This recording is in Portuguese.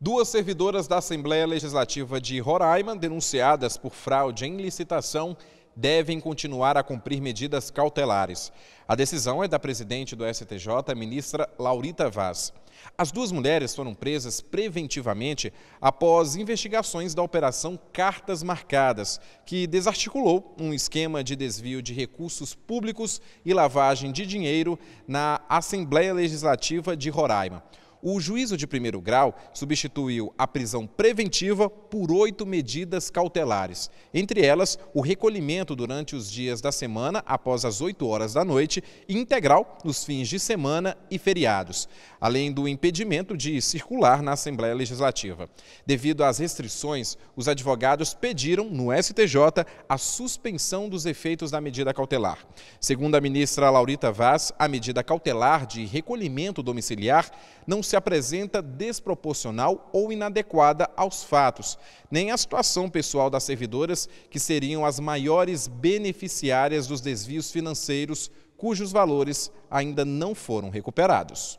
Duas servidoras da Assembleia Legislativa de Roraima, denunciadas por fraude em licitação, devem continuar a cumprir medidas cautelares. A decisão é da presidente do STJ, ministra Laurita Vaz. As duas mulheres foram presas preventivamente após investigações da Operação Cartas Marcadas, que desarticulou um esquema de desvio de recursos públicos e lavagem de dinheiro na Assembleia Legislativa de Roraima o juízo de primeiro grau substituiu a prisão preventiva por oito medidas cautelares, entre elas o recolhimento durante os dias da semana após as 8 horas da noite e integral nos fins de semana e feriados, além do impedimento de circular na Assembleia Legislativa. Devido às restrições, os advogados pediram no STJ a suspensão dos efeitos da medida cautelar. Segundo a ministra Laurita Vaz, a medida cautelar de recolhimento domiciliar não se apresenta desproporcional ou inadequada aos fatos, nem à situação pessoal das servidoras, que seriam as maiores beneficiárias dos desvios financeiros, cujos valores ainda não foram recuperados.